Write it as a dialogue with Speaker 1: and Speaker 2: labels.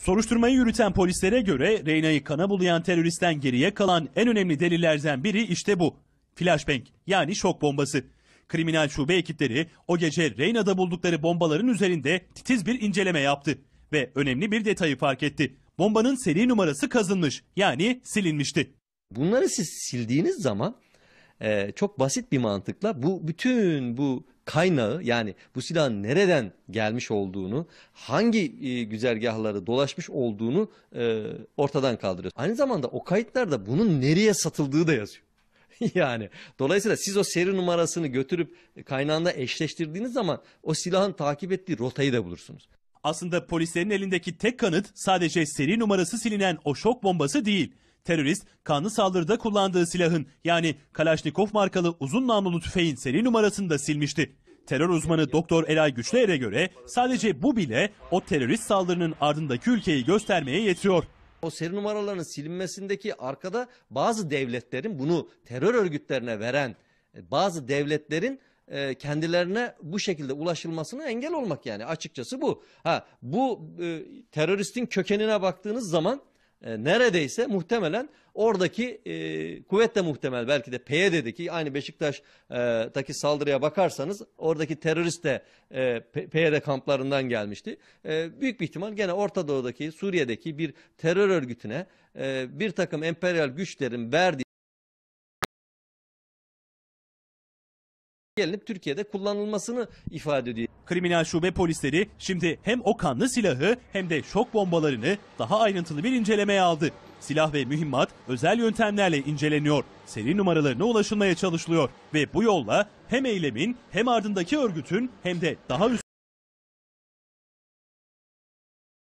Speaker 1: Soruşturmayı yürüten polislere göre Reyna'yı kana bulayan teröristten geriye kalan en önemli delillerden biri işte bu. Flashbang yani şok bombası. Kriminal şube ekipleri o gece Reyna'da buldukları bombaların üzerinde titiz bir inceleme yaptı. Ve önemli bir detayı fark etti. Bombanın seri numarası kazınmış yani silinmişti.
Speaker 2: Bunları siz sildiğiniz zaman e, çok basit bir mantıkla bu bütün bu kaynağı yani bu silahın nereden gelmiş olduğunu, hangi e, güzergahları dolaşmış olduğunu e, ortadan kaldırıyor. Aynı zamanda o kayıtlarda bunun nereye satıldığı da yazıyor. yani dolayısıyla siz o seri numarasını götürüp kaynağında eşleştirdiğiniz zaman o silahın takip ettiği rotayı da bulursunuz.
Speaker 1: Aslında polislerin elindeki tek kanıt sadece seri numarası silinen o şok bombası değil. Terörist kanlı saldırıda kullandığı silahın yani Kalashnikov markalı uzun namlulu tüfeğin seri numarasını da silmişti. Terör uzmanı Doktor Eray Güçlüer'e göre sadece bu bile o terörist saldırının ardındaki ülkeyi göstermeye yetiyor.
Speaker 2: O seri numaraların silinmesindeki arkada bazı devletlerin bunu terör örgütlerine veren e, bazı devletlerin e, kendilerine bu şekilde ulaşılmasına engel olmak yani açıkçası bu. Ha bu e, teröristin kökenine baktığınız zaman e, neredeyse muhtemelen oradaki e, kuvvetle muhtemel belki de PYD'deki aynı Beşiktaş'taki saldırıya bakarsanız oradaki terörist de e, PYD kamplarından gelmişti. E, büyük bir ihtimal gene Orta Doğu'daki Suriye'deki bir terör örgütüne e, bir takım emperyal güçlerin verdiği gelinip Türkiye'de kullanılmasını ifade ediyor.
Speaker 1: Kriminal şube polisleri şimdi hem o kanlı silahı hem de şok bombalarını daha ayrıntılı bir incelemeye aldı. Silah ve mühimmat özel yöntemlerle inceleniyor. Seri numaralarına ulaşılmaya çalışılıyor ve bu yolla hem eylemin hem ardındaki örgütün hem de daha üst